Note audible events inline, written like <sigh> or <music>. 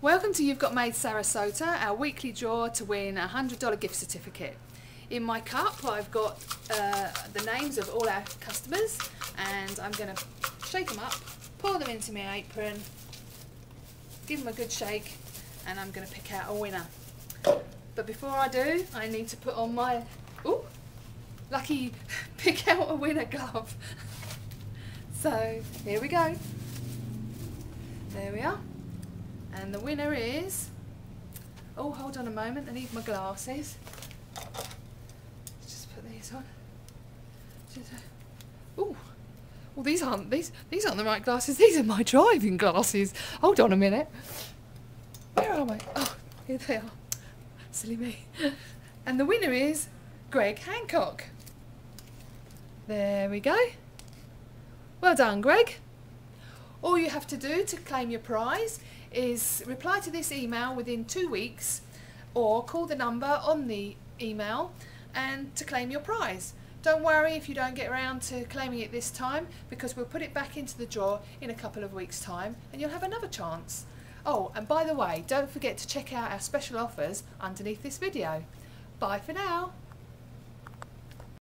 Welcome to You've Got Maids Sarasota, our weekly draw to win a $100 gift certificate. In my cup I've got uh, the names of all our customers and I'm going to shake them up, pour them into my apron, give them a good shake and I'm going to pick out a winner. But before I do, I need to put on my, ooh, lucky <laughs> pick out a winner glove. <laughs> so here we go. There we are. And the winner is, oh hold on a moment, I need my glasses. Just put these on. Uh, well these aren't, these, these aren't the right glasses, these are my driving glasses. Hold on a minute. Where are they? Oh, here they are. Silly me. And the winner is Greg Hancock. There we go. Well done, Greg. All you have to do to claim your prize is reply to this email within two weeks or call the number on the email and to claim your prize. Don't worry if you don't get around to claiming it this time because we'll put it back into the drawer in a couple of weeks time and you'll have another chance. Oh and by the way don't forget to check out our special offers underneath this video. Bye for now.